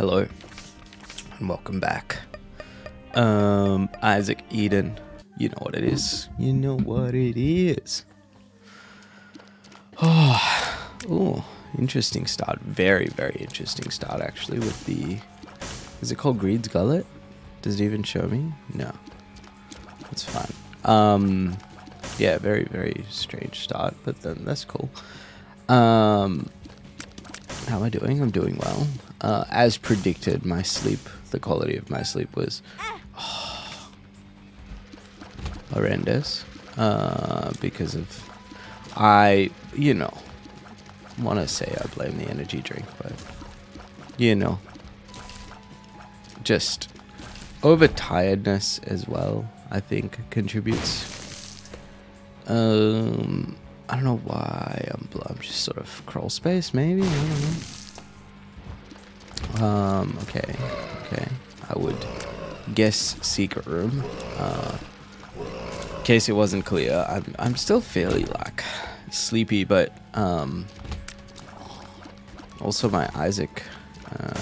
Hello, and welcome back. Um, Isaac Eden, you know what it is. You know what it is. Oh, oh, interesting start. Very, very interesting start actually with the. Is it called Greed's Gullet? Does it even show me? No. That's fine. Um, yeah, very, very strange start, but then that's cool. Um, how am I doing? I'm doing well. Uh, as predicted, my sleep, the quality of my sleep was horrendous uh, because of I, you know, want to say I blame the energy drink, but you know, just overtiredness as well. I think contributes. Um, I don't know why I'm, I'm just sort of crawl space, maybe. I don't know. Um, okay, okay. I would guess secret room. Uh, in case it wasn't clear, I'm I'm still fairly like sleepy, but um, also my Isaac uh,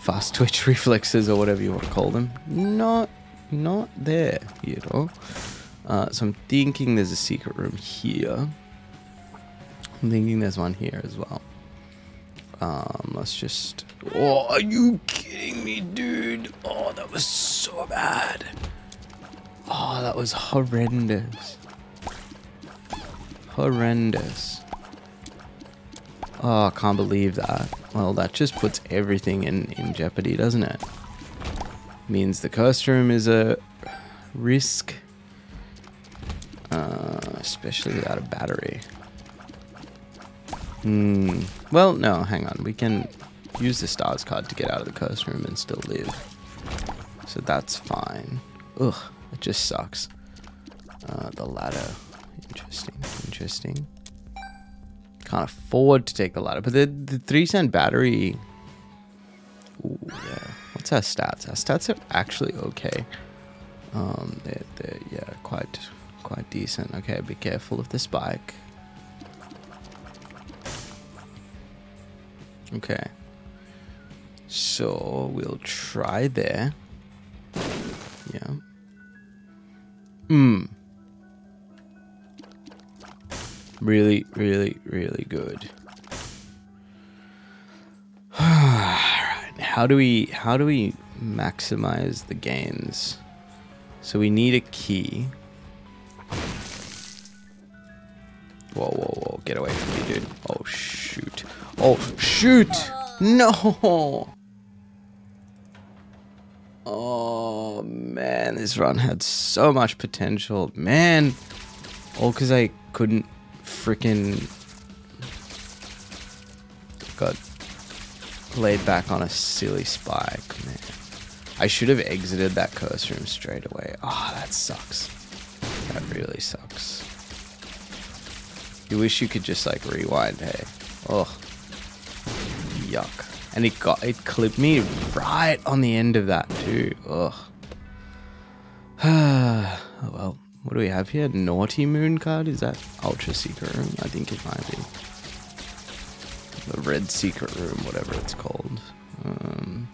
fast twitch reflexes or whatever you want to call them, not not there, you know. Uh, so I'm thinking there's a secret room here. I'm thinking there's one here as well. Um, let's just. Oh, are you kidding me, dude? Oh, that was so bad. Oh, that was horrendous. Horrendous. Oh, I can't believe that. Well, that just puts everything in, in jeopardy, doesn't it? Means the curse room is a risk. Uh, especially without a battery. Hmm. Well, no, hang on. We can use the stars card to get out of the curse room and still live. So that's fine. Ugh, it just sucks. Uh, the ladder. Interesting, interesting. Can't afford to take the ladder, but the, the three cent battery. Ooh, yeah. What's our stats? Our stats are actually okay. Um, they're, they're yeah, quite quite decent. Okay, be careful of the spike. Okay. So we'll try there. Yeah. Hmm. Really, really, really good. Alright. How do we how do we maximize the gains? So we need a key. Whoa, whoa, whoa. Get away from me, dude. Oh, shoot. Oh, shoot! No! Oh, man. This run had so much potential. Man! All because I couldn't freaking... Got laid back on a silly spike, man. I should have exited that curse room straight away. Oh, that sucks. That really sucks. You wish you could just like rewind, hey. Ugh. Yuck. And it got it clipped me right on the end of that too. Ugh. oh well. What do we have here? Naughty Moon card? Is that Ultra Secret Room? I think it might be. The Red Secret Room, whatever it's called. Um,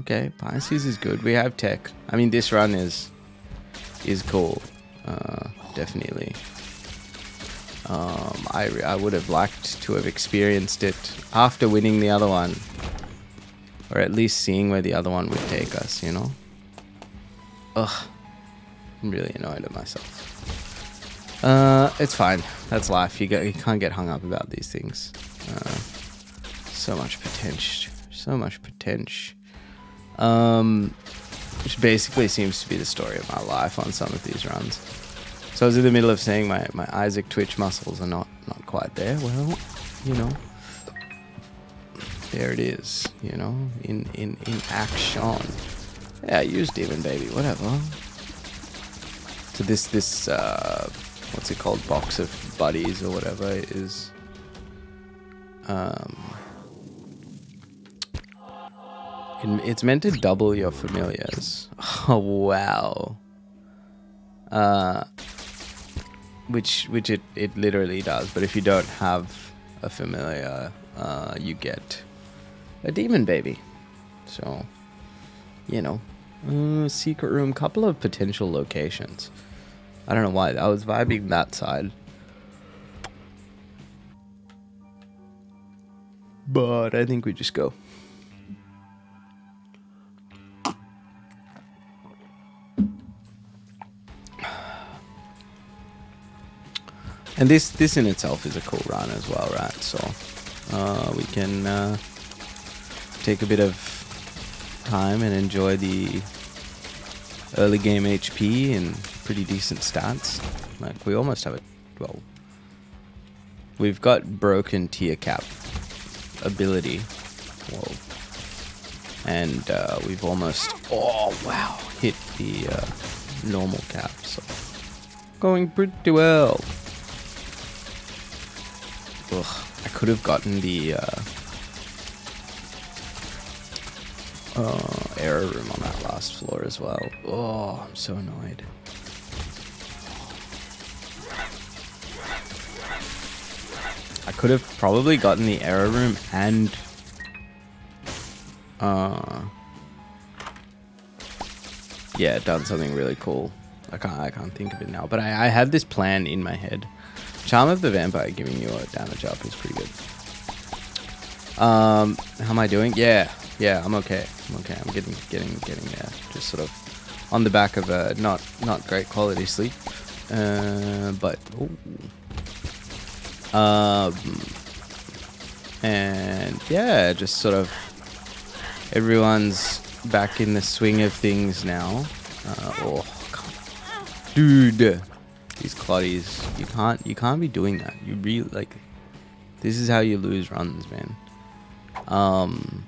okay, Pisces is good. We have tech. I mean, this run is is cool. Uh, definitely. Um, I, I would have liked to have experienced it after winning the other one. Or at least seeing where the other one would take us, you know? Ugh. I'm really annoyed at myself. Uh, it's fine. That's life. You, get, you can't get hung up about these things. Uh, so much potential. So much potential. Um, which basically seems to be the story of my life on some of these runs. So I was in the middle of saying my, my Isaac Twitch muscles are not, not quite there. Well, you know, there it is, you know, in, in, in action. Yeah, use Demon Baby, whatever. So this, this, uh, what's it called, box of buddies or whatever is, um, it, it's meant to double your familiars. Oh, wow. Uh, which which it, it literally does. But if you don't have a familiar, uh, you get a demon baby. So, you know, uh, secret room, couple of potential locations. I don't know why. I was vibing that side. But I think we just go. And this this in itself is a cool run as well, right? So uh, we can uh, take a bit of time and enjoy the early game HP and pretty decent stats. Like we almost have a Well, we've got broken tier cap ability. Whoa. And uh, we've almost, oh wow, hit the uh, normal cap. So going pretty well. Ugh, I could have gotten the uh, uh, error room on that last floor as well. Oh, I'm so annoyed. I could have probably gotten the error room and uh yeah, done something really cool. I can't I can't think of it now, but I, I had this plan in my head. Charm of the Vampire giving you a damage up is pretty good. Um, how am I doing? Yeah, yeah, I'm okay. I'm okay. I'm getting getting getting there. Just sort of on the back of a not not great quality sleep, uh, but. Ooh. Um, and yeah, just sort of everyone's back in the swing of things now. Uh, oh, dude, these clotties, you can't, you can't be doing that. You really like, this is how you lose runs, man. Um,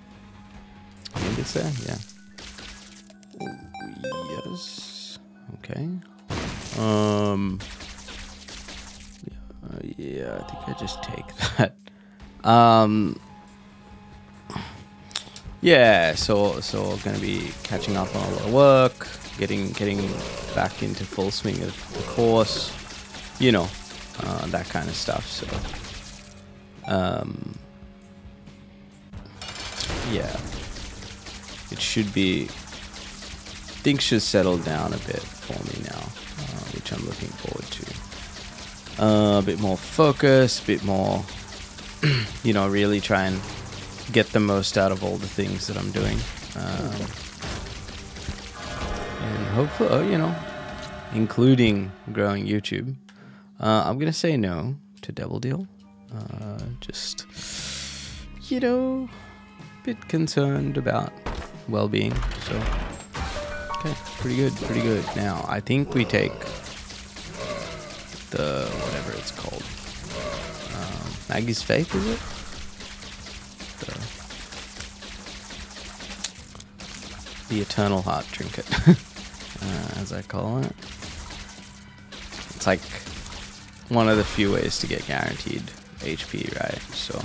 I think it's there, yeah. Oh, yes. Okay. Um. Yeah, I think I just take that. Um, yeah, so so gonna be catching up on a lot of work, getting getting back into full swing of the course, you know, uh, that kind of stuff. So, um, yeah, it should be. Things should settle down a bit for me now, uh, which I'm looking forward to. Uh, a bit more focus, a bit more, you know, really try and get the most out of all the things that I'm doing. Um, and hopefully, oh, you know, including growing YouTube. Uh, I'm to say no to Devil Deal. Uh, just, you know, a bit concerned about well being. So, okay, pretty good, pretty good. Now, I think we take the whatever it's called. Um, Maggy's Faith, is it? The, the Eternal Heart Trinket, uh, as I call it. It's like one of the few ways to get guaranteed HP, right? So,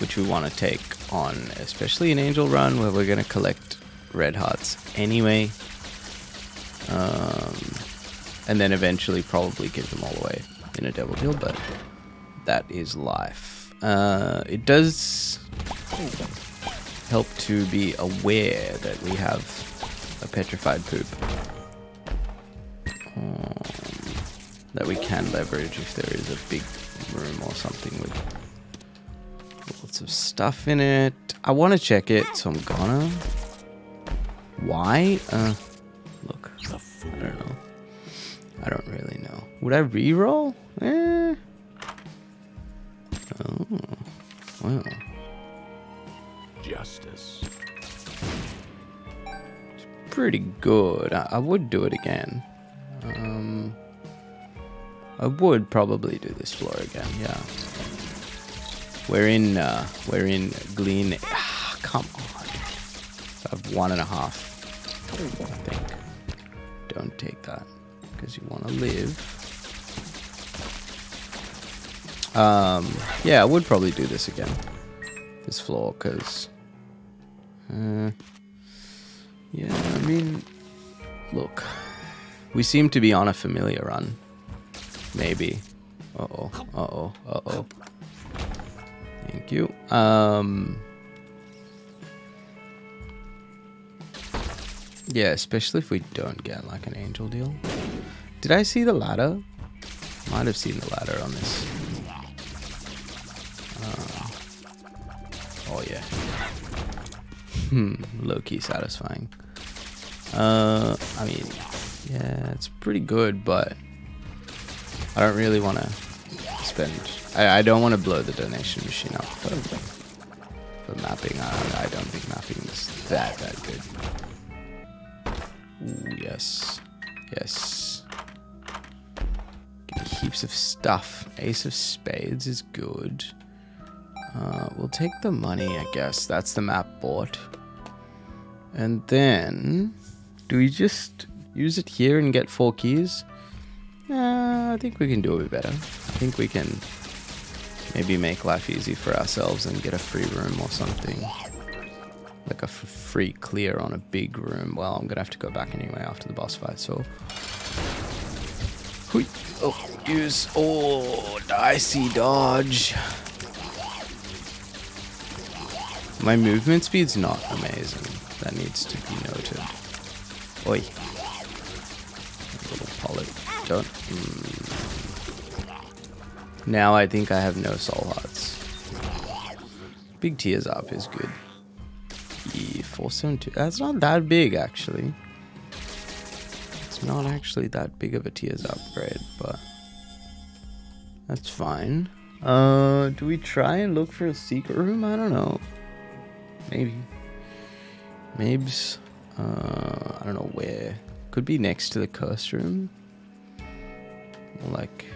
which we want to take on, especially an Angel Run where we're gonna collect red hearts anyway. Um, and then eventually probably give them all away in a devil deal, but that is life. Uh, it does help to be aware that we have a petrified poop that we can leverage if there is a big room or something with lots of stuff in it. I want to check it, so I'm gonna. Why? Uh, look, I don't know. I don't really know. Would I re-roll? Eh. Oh. Wow. Justice. It's pretty good. I, I would do it again. Um, I would probably do this floor again. Yeah. We're in. Uh, we're in Glean. Ah, come on. I have one and a half. I think. Don't take that because you want to live. Um, yeah, I would probably do this again. This floor, because... Uh, yeah, I mean... Look. We seem to be on a familiar run. Maybe. Uh-oh. Uh-oh. Uh-oh. Thank you. Um... Yeah, especially if we don't get like an angel deal. Did I see the ladder? Might have seen the ladder on this. Uh, oh yeah. Hmm, low-key satisfying. Uh, I mean, yeah, it's pretty good, but I don't really want to spend. I, I don't want to blow the donation machine up for, for mapping. I, I don't think mapping is that that good. Ooh, yes, yes. Heaps of stuff. Ace of Spades is good. Uh, we'll take the money, I guess. That's the map board. And then, do we just use it here and get four keys? Uh, I think we can do it better. I think we can maybe make life easy for ourselves and get a free room or something. Like a free clear on a big room. Well, I'm gonna have to go back anyway after the boss fight, so... Oh, use... Oh, dicey dodge. My movement speed's not amazing. That needs to be noted. Oi. A little polyp. Don't. Mm. Now I think I have no soul hearts. Big tears up is good. E 472. That's not that big actually. It's not actually that big of a tears upgrade, but that's fine. Uh, do we try and look for a secret room? I don't know. Maybe. Mabes. Uh, I don't know where. Could be next to the curse room. Like.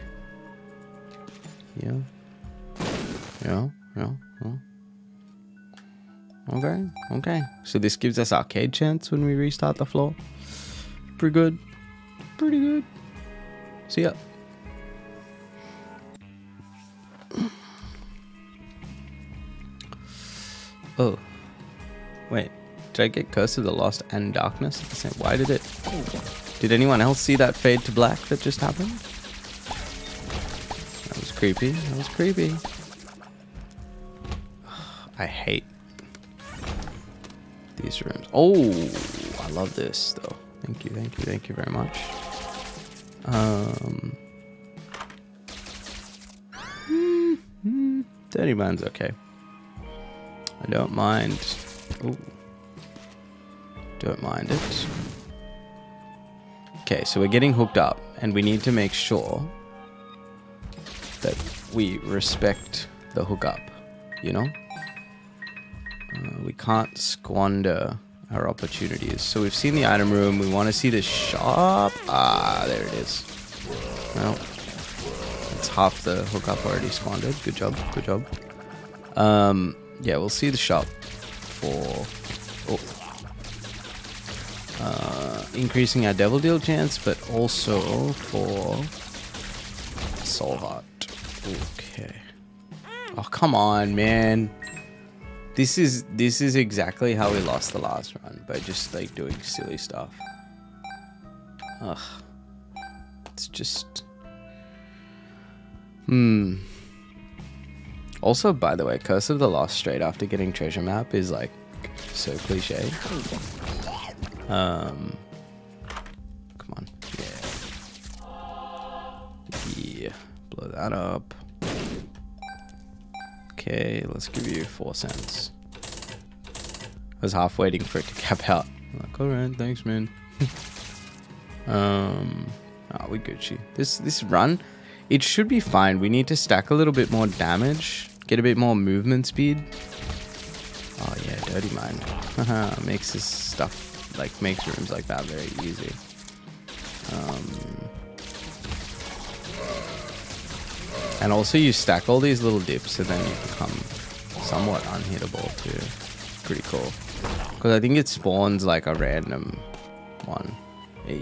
Yeah. Yeah. Yeah. Okay. Okay. So this gives us arcade chance when we restart the floor. Pretty good. Pretty good. See ya. Oh. Wait. Did I get Curse of the Lost and Darkness? Why did it? Did anyone else see that fade to black that just happened? Creepy. That was creepy. I hate these rooms. Oh, I love this though. Thank you, thank you, thank you very much. Um, Dirty Mind's okay. I don't mind. Ooh. Don't mind it. Okay, so we're getting hooked up, and we need to make sure that we respect the hookup, you know? Uh, we can't squander our opportunities. So we've seen the item room. We want to see the shop. Ah, there it is. Well, it's half the hookup already squandered. Good job. Good job. Um, yeah, we'll see the shop for oh, uh, increasing our devil deal chance, but also for soul heart. Okay. Oh come on, man. This is this is exactly how we lost the last run by just like doing silly stuff. Ugh. It's just. Hmm. Also, by the way, Curse of the Lost straight after getting treasure map is like so cliche. Um, come on, yeah, yeah, blow that up. Okay, let's give you four cents. I was half waiting for it to cap out. I'm like, all right, thanks, man. um, oh, we Gucci. This this run, it should be fine. We need to stack a little bit more damage, get a bit more movement speed. Oh yeah, dirty mind. makes this stuff like makes rooms like that very easy. And also you stack all these little dips and then you become somewhat unhittable too. Pretty cool. Because I think it spawns like a random one. A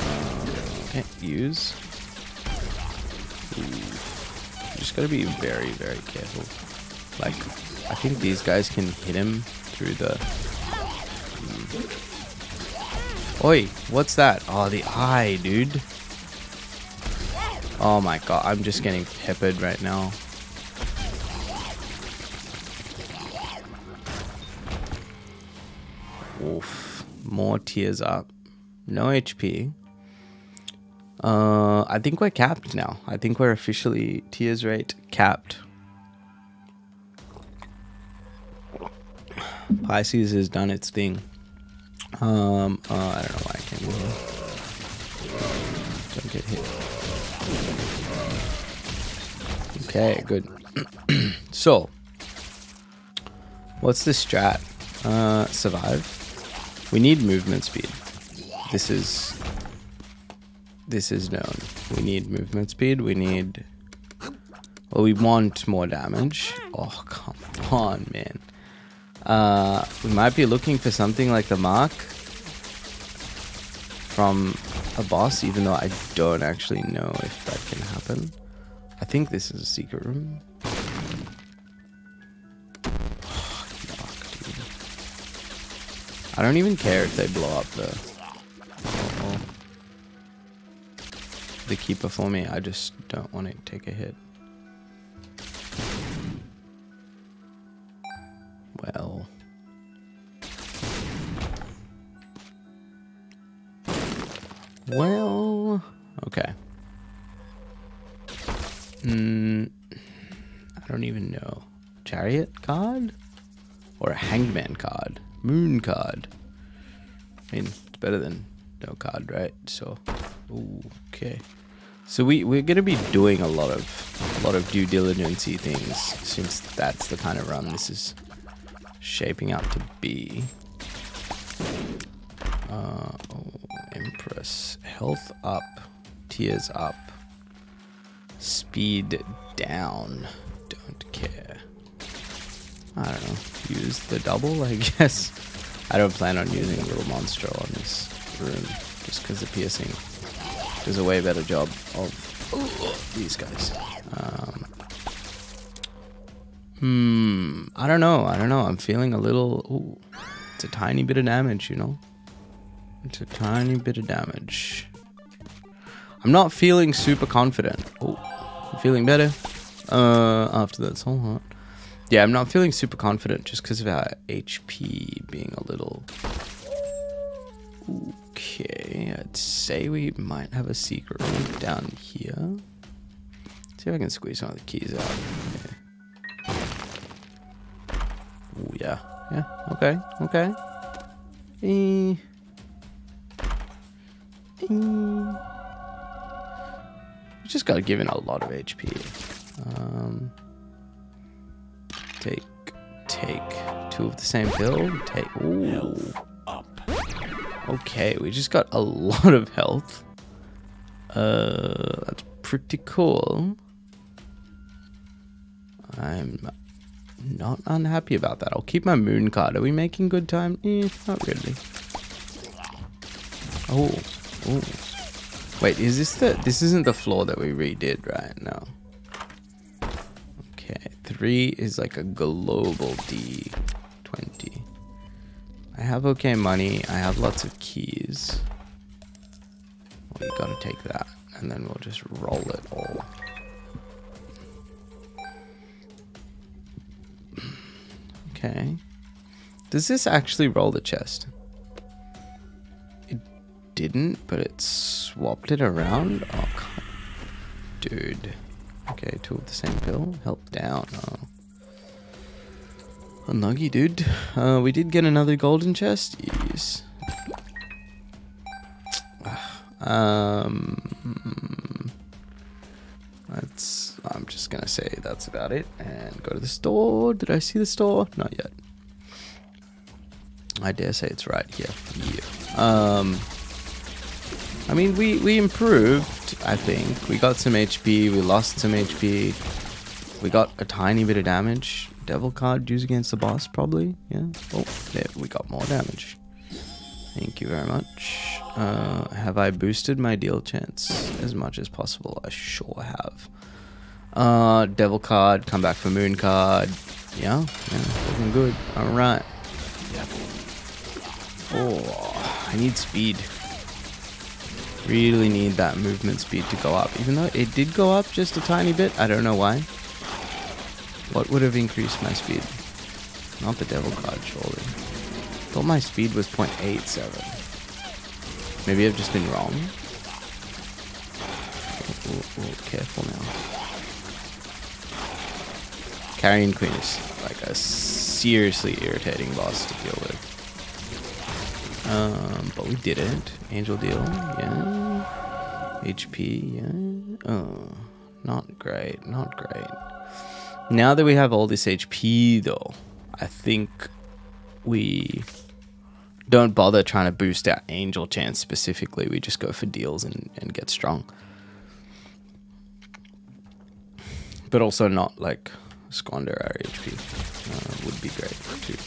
uh, can't use. Ooh. Just gotta be very, very careful. Like, I think these guys can hit him through the Oi, what's that? Oh, the eye, dude. Oh my god, I'm just getting peppered right now. Oof. More tears up. No HP. Uh, I think we're capped now. I think we're officially tears rate capped. Pisces has done its thing. Um, uh, I don't know why I can't move. Don't get hit. Okay, good. so, what's the strat? Uh, survive. We need movement speed. This is this is known. We need movement speed. We need. Well, we want more damage. Oh, come on, man. Uh, we might be looking for something like the mark from a boss, even though I don't actually know if that can happen. I think this is a secret room. I don't even care if they blow up the the keeper for me. I just don't want to take a hit. Card? I mean, it's better than no card, right? So, okay. So we we're gonna be doing a lot of a lot of due diligencey things since that's the kind of run this is shaping up to be. Uh, oh, Empress, health up, tears up, speed down. Don't care. I don't know. Use the double, I guess. I don't plan on using a little monster on this room just because the piercing does a way better job of these guys. Um, hmm, I don't know. I don't know. I'm feeling a little. Ooh, it's a tiny bit of damage, you know. It's a tiny bit of damage. I'm not feeling super confident. Oh, I'm feeling better. Uh, after that soul heart. Yeah, I'm not feeling super confident just because of our HP being a little Okay, I'd say we might have a secret room down here. See if I can squeeze some of the keys out. Ooh, yeah. Yeah, okay, okay. Eh. Eh. just gotta give in a lot of HP. Um, take, take two of the same pill. Take, ooh. Okay, we just got a lot of health. Uh, that's pretty cool. I'm not unhappy about that. I'll keep my moon card. Are we making good time? Eh, not really. Oh, oh. Wait, is this the... This isn't the floor that we redid, right? No. Three is like a global D20. I have okay money. I have lots of keys. We gotta take that. And then we'll just roll it all. Okay. Does this actually roll the chest? It didn't, but it swapped it around? Oh, God. Dude. Okay, two of the same pill. Help down. Oh. Unlucky, dude. Uh, we did get another golden chest. Yes. Um, that's. I'm just gonna say that's about it, and go to the store. Did I see the store? Not yet. I dare say it's right here. Yeah. Um. I mean, we we improved. I think we got some HP. We lost some HP. We got a tiny bit of damage devil card used against the boss, probably. Yeah. Oh, there, we got more damage. Thank you very much. Uh, have I boosted my deal chance as much as possible? I sure have. Uh, devil card, come back for moon card. Yeah, yeah, looking good. All right. Oh, I need speed. Really need that movement speed to go up. Even though it did go up just a tiny bit. I don't know why. What would have increased my speed? Not the devil card, surely. Thought my speed was 0.87. Maybe I've just been wrong. Ooh, ooh, ooh, careful now. Carrion Queen is like a seriously irritating boss to deal with. Um, but we did it. Angel deal, yeah. HP, yeah. Oh, not great, not great. Now that we have all this HP, though, I think we don't bother trying to boost our angel chance specifically. We just go for deals and, and get strong. But also not like squander our HP. Uh, would be great too.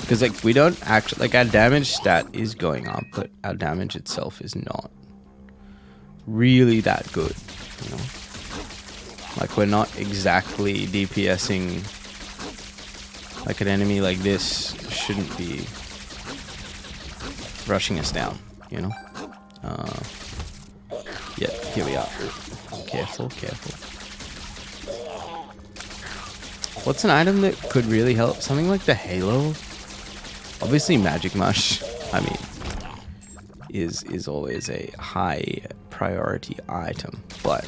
Because like we don't actually like our damage stat is going up, but our damage itself is not really that good. You know, like we're not exactly DPSing. Like an enemy like this shouldn't be rushing us down. You know. Uh, yeah, here we are. Careful, careful. What's an item that could really help? Something like the Halo? Obviously Magic Mush, I mean, is is always a high priority item, but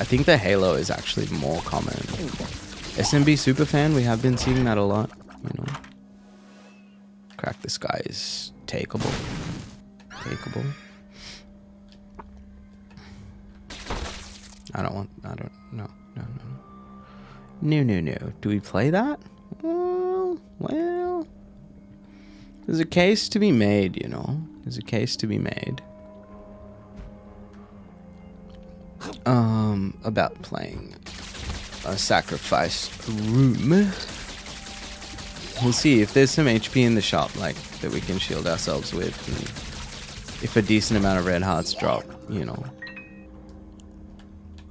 I think the Halo is actually more common. SMB Superfan, we have been seeing that a lot, you know. Crack the Sky is takeable. Takeable. I don't want. I don't. No. No. No. No. No. No. Do we play that? Well. Well. There's a case to be made. You know. There's a case to be made. Um. About playing a sacrifice room. We'll see if there's some HP in the shop, like that we can shield ourselves with, if a decent amount of red hearts drop, you know,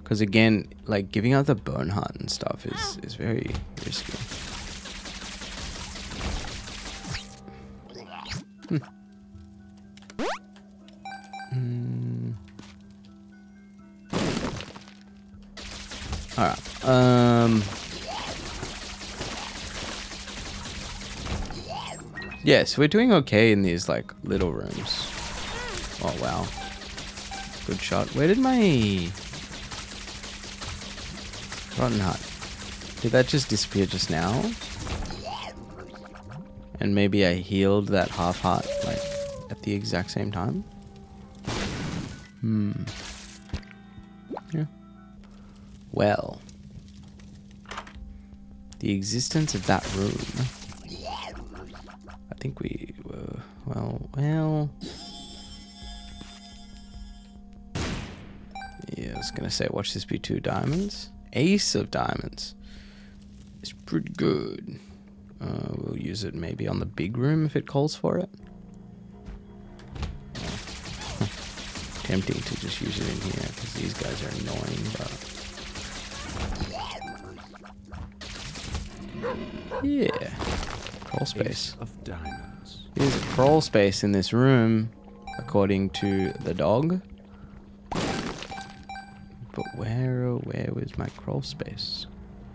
because again, like giving out the bone heart and stuff is is very risky. Hmm. All right. Um. Yes, we're doing okay in these like little rooms. Oh wow. Good shot. Where did my Rotten Heart. Did that just disappear just now? And maybe I healed that half heart like at the exact same time? Hmm. Yeah. Well. The existence of that room. I think we were, well, well. Yeah, I was gonna say, watch this be two diamonds ace of diamonds. It's pretty good. Uh, we'll use it maybe on the big room if it calls for it. Tempting to just use it in here because these guys are annoying, but yeah, crawl space. of diamonds. There's a crawl space in this room, according to the dog. But where, oh, where was my crawl space?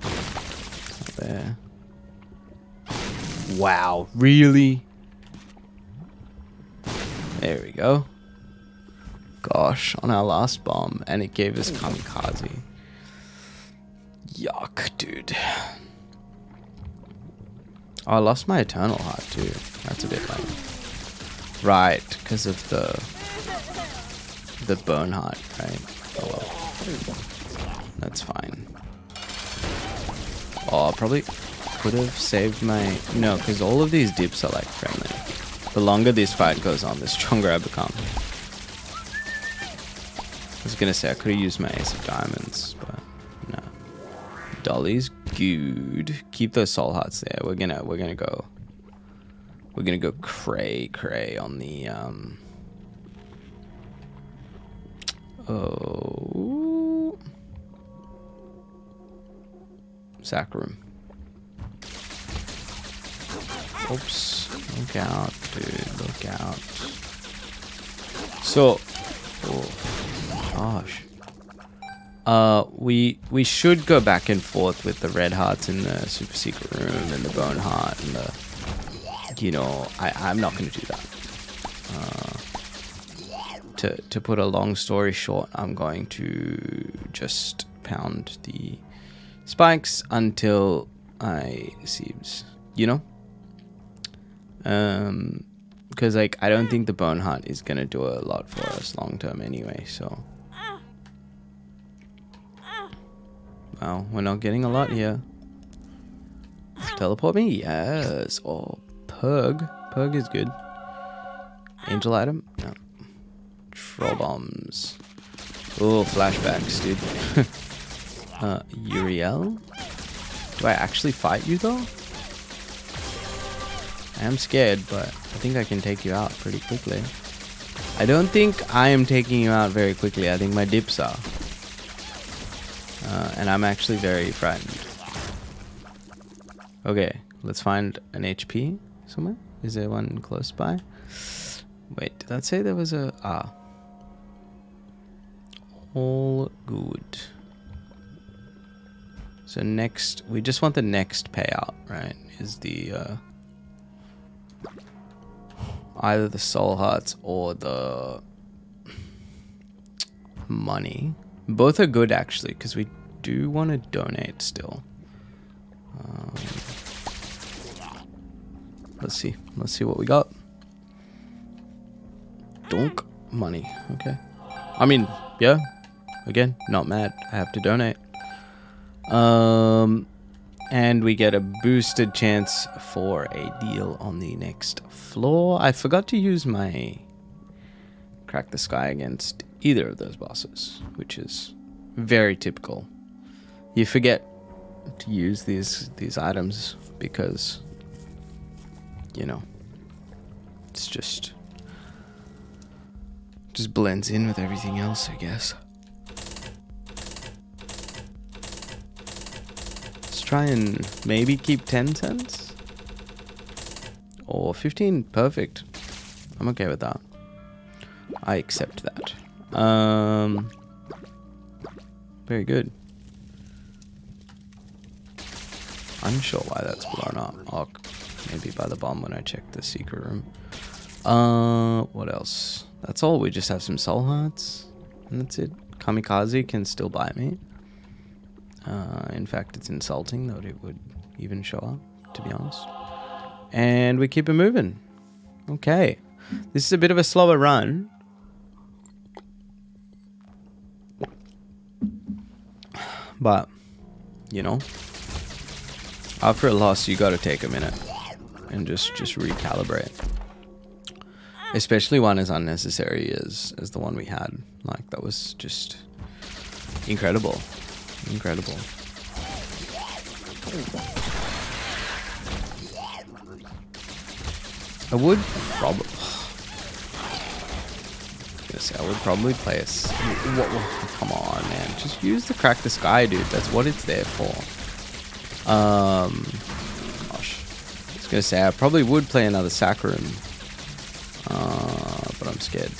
Not there. Wow, really? There we go. Gosh, on our last bomb, and it gave us kamikaze. Yuck, dude. Oh, I lost my eternal heart too. That's a bit lame. Right, because of the the bone heart, right? Oh well. That's fine. Oh, probably could have saved my... No, because all of these dips are like friendly. The longer this fight goes on, the stronger I become. I was gonna say I could have used my ace of diamonds, but no. Dolly's good. Keep those soul hearts there. We're gonna we're gonna go. We're gonna go cray cray on the um. Oh. Sack room. Oops. Look out, dude. Look out. So. Oh. Gosh. Uh, we we should go back and forth with the red hearts in the super secret room and the bone heart and the. You know, I I'm not going to do that. Uh, to to put a long story short, I'm going to just pound the spikes until I seems you know. Um, because like I don't ah. think the bone heart is gonna do a lot for us long term anyway. So. Ah. Ah. Well, we're not getting a lot here. Teleport me? Yes. Oh, Purg. Purg is good. Angel item? No. Troll bombs. Oh, flashbacks, dude. uh, Uriel? Do I actually fight you, though? I am scared, but I think I can take you out pretty quickly. I don't think I am taking you out very quickly. I think my dips are. Uh, and I'm actually very frightened. Okay, let's find an HP somewhere. Is there one close by? Wait, did that say there was a... Ah. All good. So next, we just want the next payout, right? Is the... Uh, either the soul hearts or the money. Both are good actually, because we do want to donate still. Um, let's see. Let's see what we got. Donk money. Okay. I mean, yeah. Again, not mad. I have to donate. Um, and we get a boosted chance for a deal on the next floor. I forgot to use my crack the sky against either of those bosses, which is very typical you forget to use these these items because you know it's just just blends in with everything else, I guess. Try and maybe keep 10 cents or 15. Perfect. I'm okay with that. I accept that. Um, very good. Unsure why that's blown up. Oh, maybe by the bomb when I check the secret room. Uh, what else? That's all. We just have some soul hearts. And that's it. Kamikaze can still buy me. Uh, in fact, it's insulting that it would even show up, to be honest. And we keep it moving. Okay. This is a bit of a slower run. But, you know, after a loss, you got to take a minute and just just recalibrate. Especially one as unnecessary as as the one we had. Like that was just incredible, incredible. I would probably. I would probably play a. What, what, come on, man! Just use the crack the sky, dude. That's what it's there for. Um, gosh, I was gonna say I probably would play another Saccharum, uh, but I'm scared.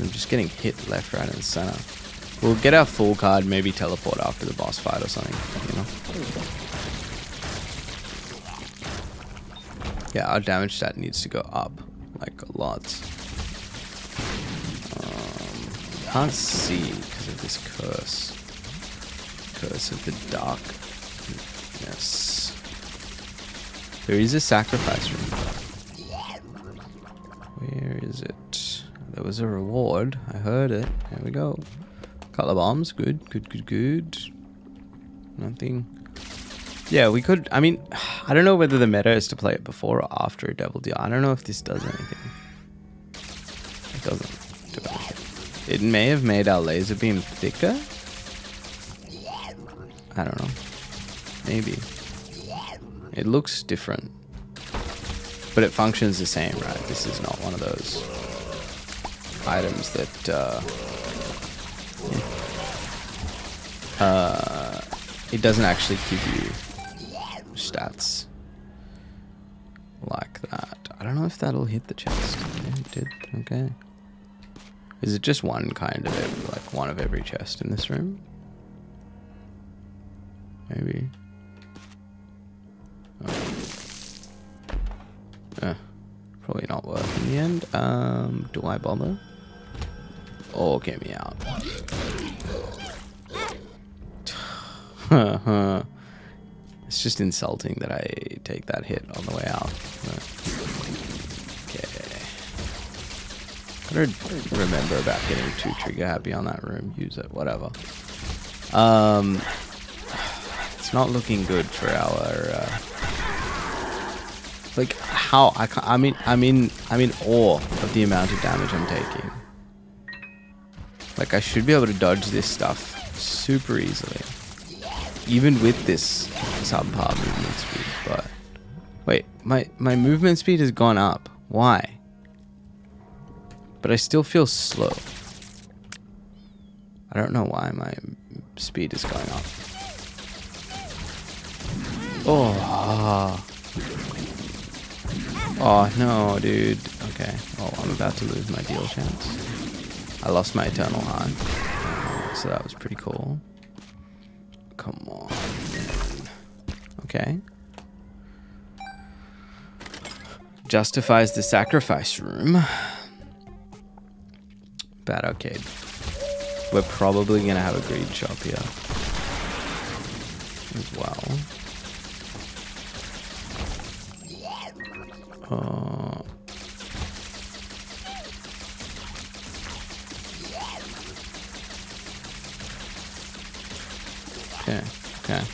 I'm just getting hit left, right, and center. We'll get our full card, maybe teleport after the boss fight or something, you know? Yeah, our damage stat needs to go up, like a lot. Um, can't see because of this curse. Curse of the dark Yes. There is a sacrifice room. Where is it? There was a reward. I heard it. There we go. Couple of bombs. Good, good, good, good. Nothing. Yeah, we could. I mean, I don't know whether the meta is to play it before or after a double deal. I don't know if this does anything. It doesn't do anything. It may have made our laser beam thicker. I don't know. Maybe. It looks different. But it functions the same, right? This is not one of those items that, uh, uh, it doesn't actually give you stats like that. I don't know if that'll hit the chest. Yeah, it did. Okay. Is it just one kind of every, like one of every chest in this room? Maybe. Oh. Eh, probably not worth in the end. Um, do I bother? Oh, get me out. it's just insulting that I take that hit on the way out. Okay. Gotta remember about getting too trigger happy on that room. Use it, whatever. Um, it's not looking good for our. Uh, like how I can't, I mean I mean I'm in awe of the amount of damage I'm taking. Like I should be able to dodge this stuff super easily. Even with this subpar movement speed, but wait, my my movement speed has gone up. Why? But I still feel slow. I don't know why my speed is going up. Oh. Oh no, dude. Okay. Oh, I'm about to lose my deal chance. I lost my eternal heart. So that was pretty cool. Come on. Okay. Justifies the sacrifice room. Bad arcade. We're probably gonna have a greed shop here. As well. Uh, okay, okay.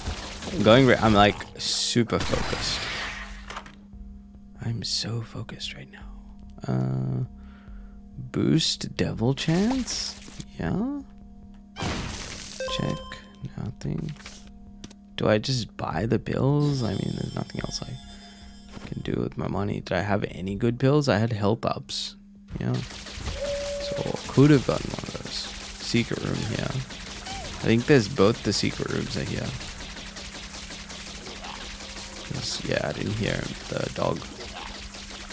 I'm going. I'm like super focused. I'm so focused right now. Uh, boost devil chance. Yeah. Check. Nothing. Do I just buy the pills? I mean, there's nothing else I can do with my money. Did I have any good pills? I had health ups. Yeah. So could have gotten one of those. Secret room here. I think there's both the secret rooms are here. Yeah, I didn't hear the dog.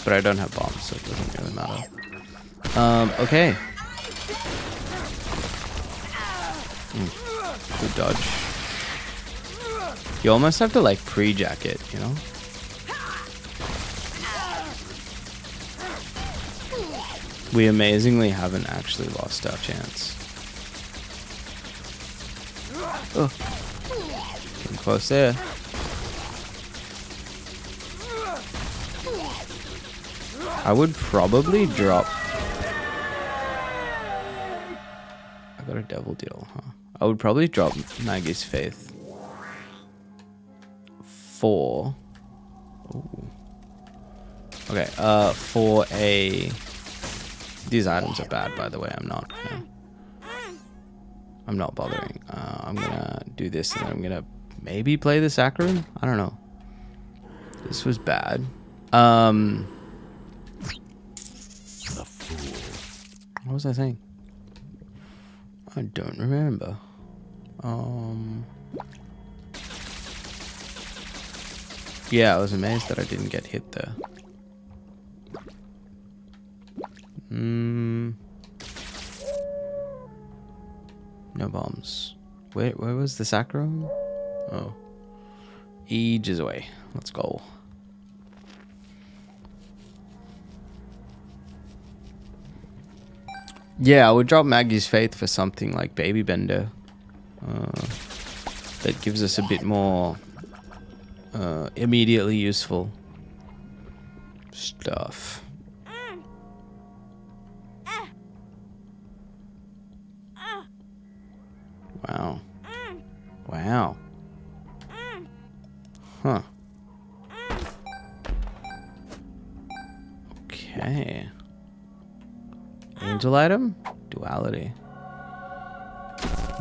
But I don't have bombs, so it doesn't really matter. Um, okay. Mm, good dodge. You almost have to like pre-jacket, you know? We amazingly haven't actually lost our chance. Oh. Getting close there. I would probably drop... I got a devil deal, huh? I would probably drop Maggy's Faith. For... Ooh. Okay, uh, for a... These items are bad, by the way. I'm not. I'm not bothering. Uh, I'm gonna do this, and I'm gonna maybe play the Saccharin. I don't know. This was bad. Um. What was I saying? I don't remember. Um. Yeah, I was amazed that I didn't get hit there. Hmm. No bombs. Where, where was the sacrum? Oh. Ages away. Let's go. Yeah, I would drop Maggy's Faith for something like Baby Bender. Uh, that gives us a bit more uh, immediately useful stuff. Wow. Mm. Wow. Mm. Huh. Mm. Okay. Angel item? Duality.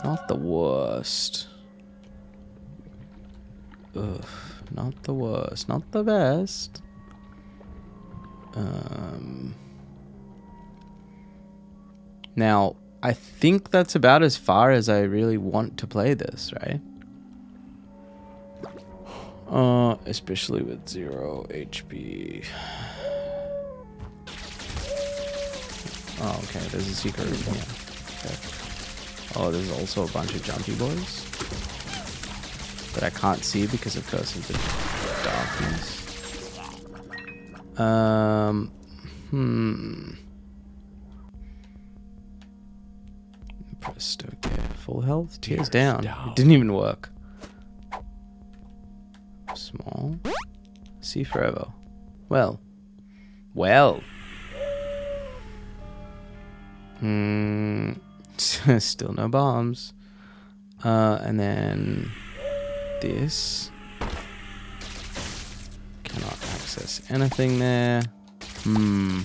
Not the worst. Ugh. Not the worst. Not the best. Um. Now, I think that's about as far as I really want to play this, right? Uh, especially with zero HP. Oh, okay. There's a secret room here. Okay. Oh, there's also a bunch of jumpy boys that I can't see because of Curse of the Darkness. Um, hmm. Pressed. Okay. Full health. Tears down. down. It didn't even work. Small. See forever. Well. Well. Hmm. Still no bombs. Uh, and then this. Cannot access anything there. Hmm.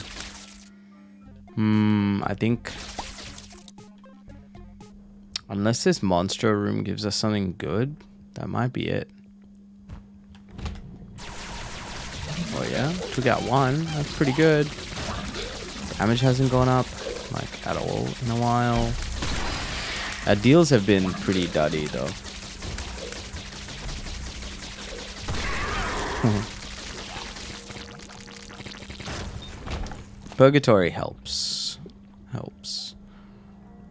Hmm. I think. Unless this monster room gives us something good, that might be it. Oh yeah, we got one. That's pretty good. Damage hasn't gone up like at all in a while. Our deals have been pretty duddy though. Purgatory helps. Helps.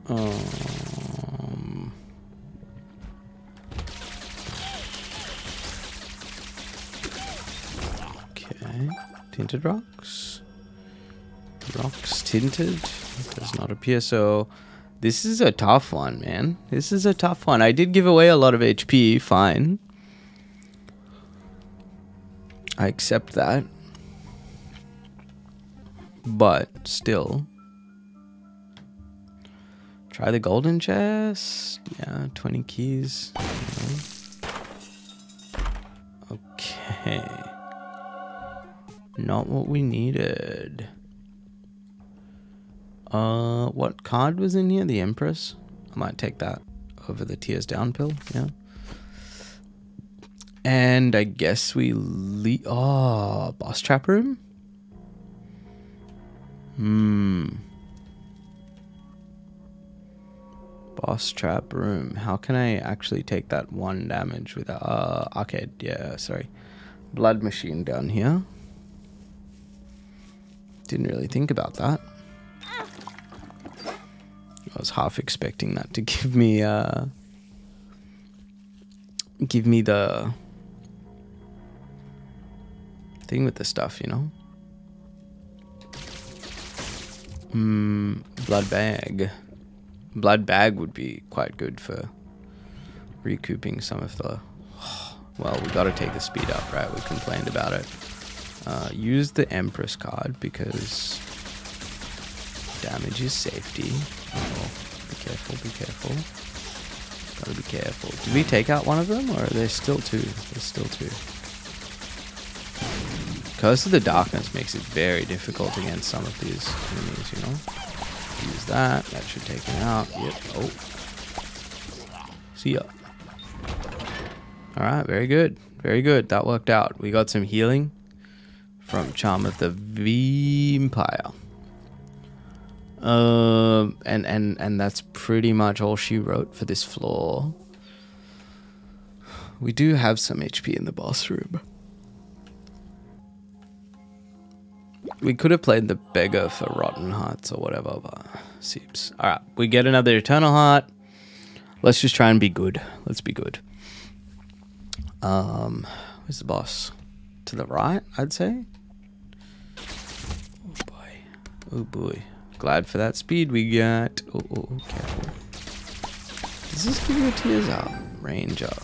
Um, Tinted rocks. Rocks tinted. Does not appear so. This is a tough one, man. This is a tough one. I did give away a lot of HP, fine. I accept that. But still. Try the golden chest. Yeah, 20 keys. Okay. Not what we needed. Uh, what card was in here? The Empress. I might take that over the Tears Down pill. Yeah. And I guess we le- Oh, boss trap room. Hmm. Boss trap room. How can I actually take that one damage without uh arcade? Yeah, sorry. Blood machine down here. Didn't really think about that. I was half expecting that to give me uh give me the thing with the stuff, you know? Hmm, blood bag. Blood bag would be quite good for recouping some of the. Well, we got to take the speed up, right? We complained about it. Uh, use the Empress card because damage is safety. Oh, be careful, be careful. Gotta be careful. Did we take out one of them, or are there still two? There's still two. Curse of the Darkness makes it very difficult against some of these enemies, you know? Use that. That should take him out. Yep. Oh. See ya. Alright, very good. Very good. That worked out. We got some healing from Charm of the Vampire. Um, and, and, and that's pretty much all she wrote for this floor. We do have some HP in the boss room. We could have played the beggar for Rotten Hearts or whatever, but seeps. Alright, we get another Eternal Heart. Let's just try and be good. Let's be good. Um, where's the boss? To the right, I'd say. Oh boy. Glad for that speed we got. Oh, oh, oh careful. Does this give you a tears up? Range up.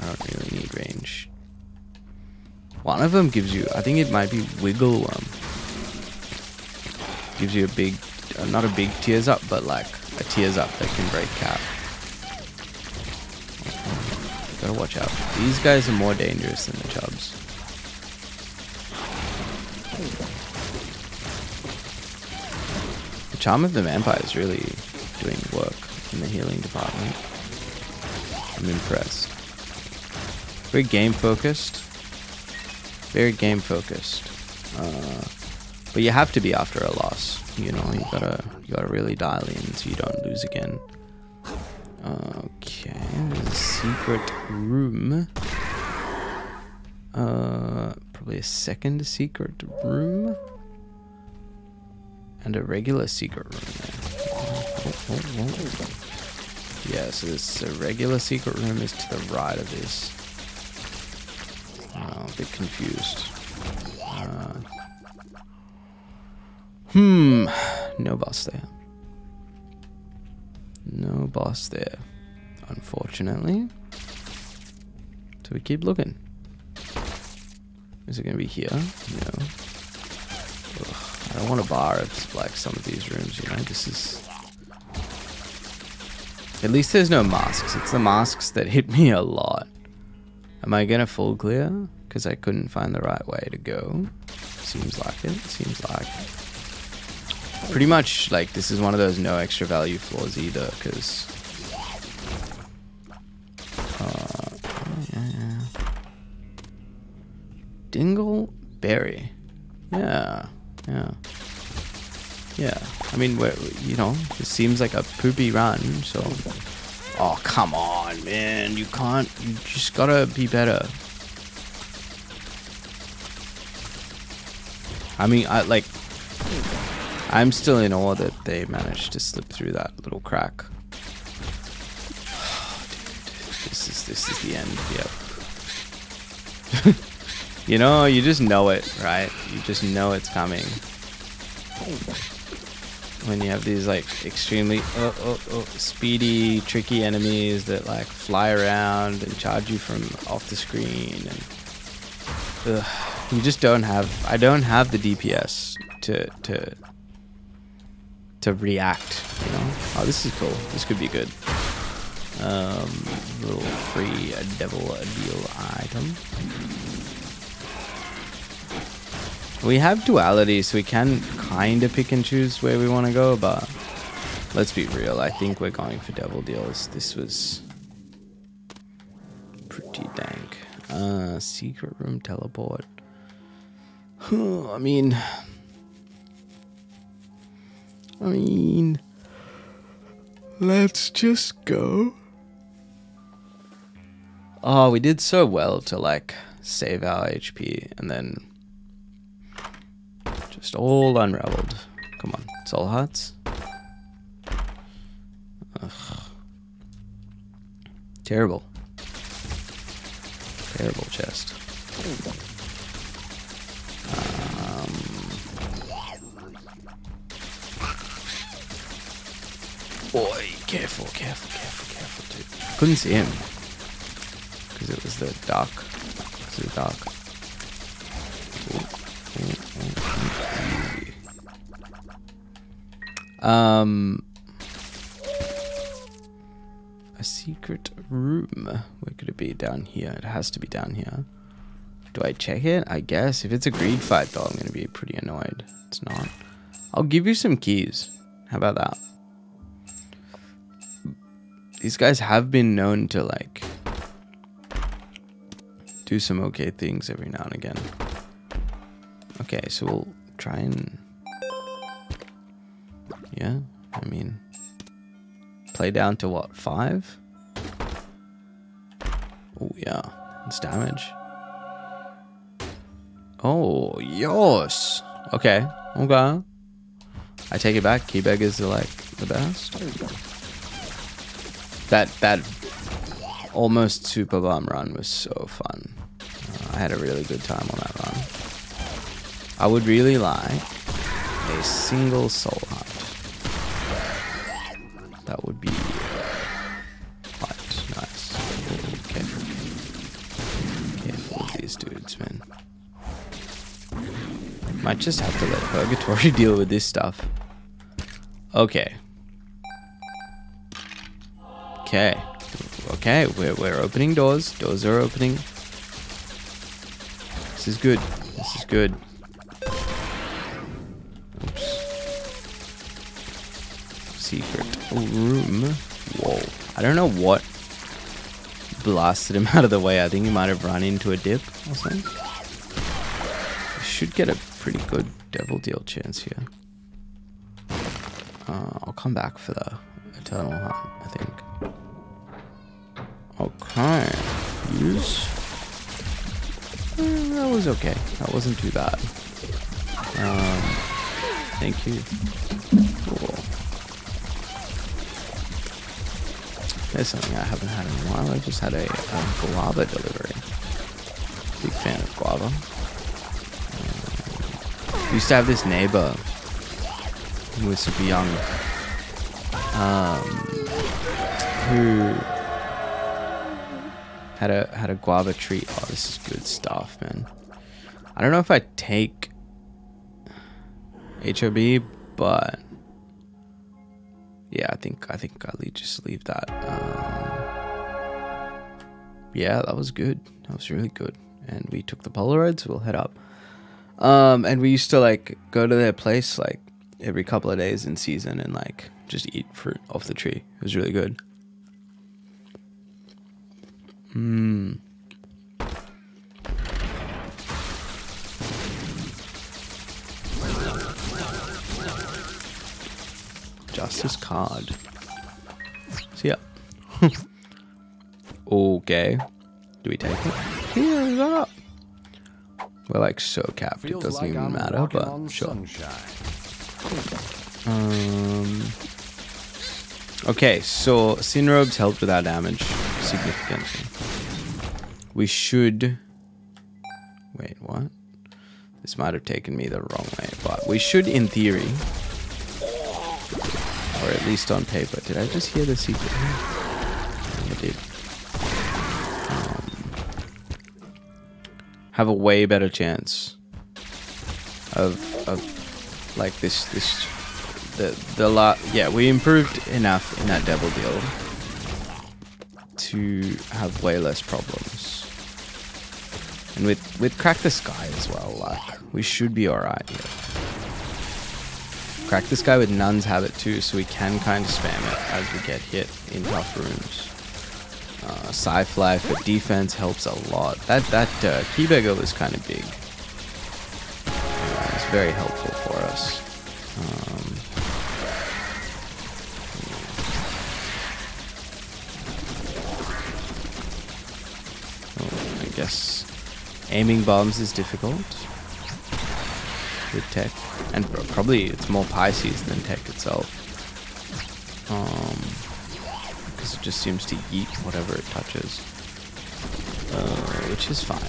I don't really need range. One of them gives you, I think it might be Wiggle Worm. Gives you a big, uh, not a big tears up, but like a tears up that can break cap. Gotta watch out. These guys are more dangerous than the chubs. Charm of the Vampire is really doing work in the healing department. I'm impressed. Very game focused. Very game focused. Uh, but you have to be after a loss. You know, you gotta you gotta really dial in so you don't lose again. Okay, secret room. Uh, probably a second secret room. And a regular secret room there. Oh, oh, oh. Yeah, so this regular secret room is to the right of this. Oh, a bit confused. Uh, hmm. No boss there. No boss there. Unfortunately. So we keep looking. Is it going to be here? No. I don't want to bar of like some of these rooms, you know? This is... At least there's no masks. It's the masks that hit me a lot. Am I to full clear? Because I couldn't find the right way to go. Seems like it. Seems like it. Pretty much, like, this is one of those no extra value floors either, because... Uh, yeah, yeah. Dingleberry. Yeah, yeah. Yeah, I mean, you know, it seems like a poopy run, so... Oh, come on, man. You can't... You just gotta be better. I mean, I, like... I'm still in awe that they managed to slip through that little crack. Oh, dude, this is, this is the end, yep. you know, you just know it, right? You just know it's coming when you have these like extremely oh, oh, oh, speedy, tricky enemies that like fly around and charge you from off the screen, and ugh, you just don't have. I don't have the DPS to to to react. You know. Oh, this is cool. This could be good. Um, little free devil deal item. We have duality, so we can kind of pick and choose where we want to go, but let's be real. I think we're going for devil deals. This was pretty dank. Uh, secret room teleport. I mean, I mean, let's just go. Oh, we did so well to like save our HP and then just all unraveled. Come on, It's all hearts. Ugh. Terrible. Terrible chest. Um, boy, careful, careful, careful, careful, dude. Couldn't see him because it was the dark. It was the dark. Um, a secret room. Where could it be? Down here. It has to be down here. Do I check it? I guess. If it's a greed fight, though, I'm going to be pretty annoyed. It's not. I'll give you some keys. How about that? These guys have been known to, like, do some okay things every now and again. Okay, so we'll try and yeah, I mean, play down to what, five? Oh, yeah, it's damage. Oh, yes. Okay, okay. I take it back. Keybeggars are like the best. That that almost super bomb run was so fun. Uh, I had a really good time on that run. I would really like a single soul Might just have to let Purgatory deal with this stuff. Okay. Okay. Okay, we're, we're opening doors. Doors are opening. This is good. This is good. Oops. Secret room. Whoa. I don't know what blasted him out of the way. I think he might have run into a dip or something. should get a pretty good devil deal chance here. Uh, I'll come back for the eternal hunt, I think. Okay. Use. Uh, that was okay. That wasn't too bad. Um, Thank you. Cool. There's something I haven't had in a while. I just had a, a guava delivery. Big fan of guava. Um, used to have this neighbor who was super young, um, who had a had a guava tree. Oh, this is good stuff, man. I don't know if I take HOB, but yeah, I think I think I'll just leave that. Um, yeah, that was good. That was really good. And we took the Polaroids. We'll head up. Um, and we used to like go to their place like every couple of days in season and like just eat fruit off the tree. It was really good. Hmm. Justice card. See ya. okay. Do we take it? Yeah, we got up. We're like so capped, Feels it doesn't like even I'm matter, but sure. Sunshine. Um. Okay, so Sin Robes helped with our damage significantly. We should. Wait, what? This might have taken me the wrong way, but we should, in theory, or at least on paper. Did I just hear the secret? Have a way better chance of of like this this the the lot. Yeah, we improved enough in that devil deal to have way less problems. And with with Crack the Sky as well, like we should be alright here Crack the Sky with Nun's Habit too, so we can kind of spam it as we get hit in tough rooms. Psy Fly for defense helps a lot. That that uh, Keybeggar was kind of big. Uh, it's very helpful for us. Um, oh, I guess aiming bombs is difficult with tech. And probably it's more Pisces than tech itself. Um, because it just seems to eat whatever it touches. Uh, which is fine.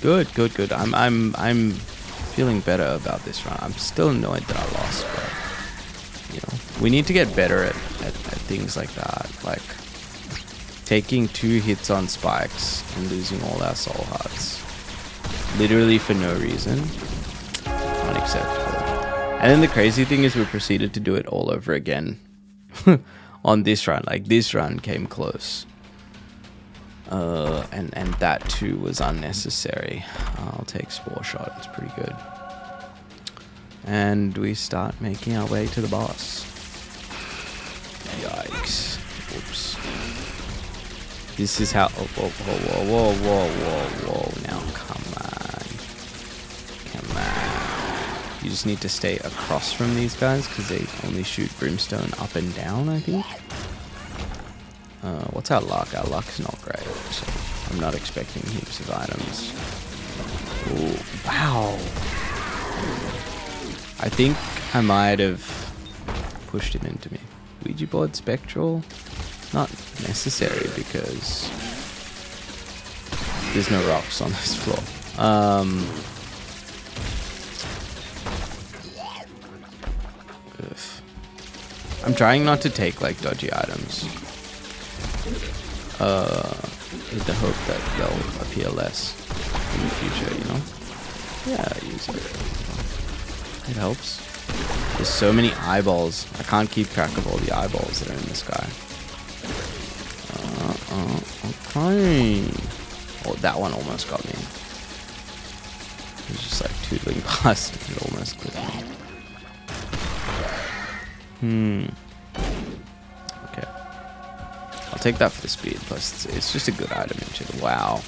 Good, good, good. I'm, I'm, I'm feeling better about this run. I'm still annoyed that I lost, but you know, we need to get better at, at, at things like that. Like taking two hits on spikes and losing all our soul hearts. Literally for no reason unacceptable. And then the crazy thing is we proceeded to do it all over again on this run. Like this run came close. Uh, and, and that too was unnecessary. I'll take Spore Shot, it's pretty good. And we start making our way to the boss. Yikes. Oops. This is how. Oh, whoa, whoa, whoa, whoa, whoa, whoa. Now, come on. Come on. You just need to stay across from these guys because they only shoot brimstone up and down, I think. Uh, what's our luck? Our luck's not great, I'm not expecting heaps of items. Ooh, wow. I think I might have pushed him into me. Ouija board spectral? Not necessary because there's no rocks on this floor. Um, I'm trying not to take like dodgy items. Uh, with the hope that they'll appear less in the future, you know? Yeah, use it. It helps. There's so many eyeballs. I can't keep track of all the eyeballs that are in the sky. Uh, uh, okay. Oh, that one almost got me. It was just like tootling past. It almost clipped me. Hmm. Okay. I'll take that for the speed. Plus, it's, just a good item into the Wow.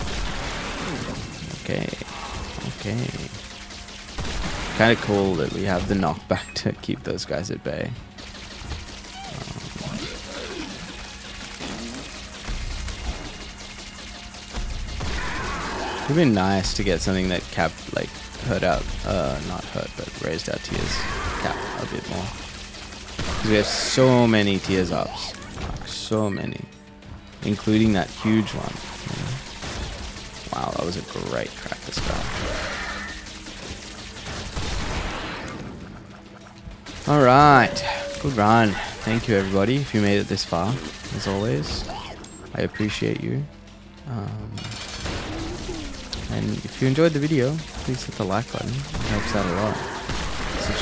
Okay. Okay. Kind of cool that we have the knockback to keep those guys at bay. Um, It'd been nice to get something that kept like hurt out, uh, not hurt, but raised our tears. Cap a bit more. Because we have so many tears ups. Like, so many. Including that huge one. Wow, that was a great cracker spell. Alright. Good run. Thank you everybody if you made it this far. As always. I appreciate you. Um, and if you enjoyed the video, please hit the like button. It helps out a lot.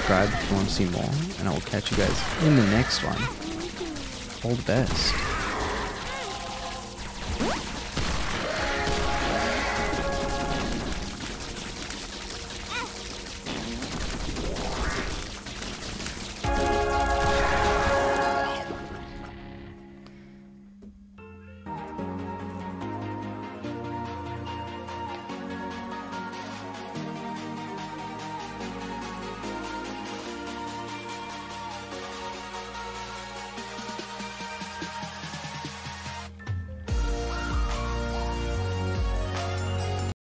Subscribe if you want to see more. And I will catch you guys in the next one. All the best.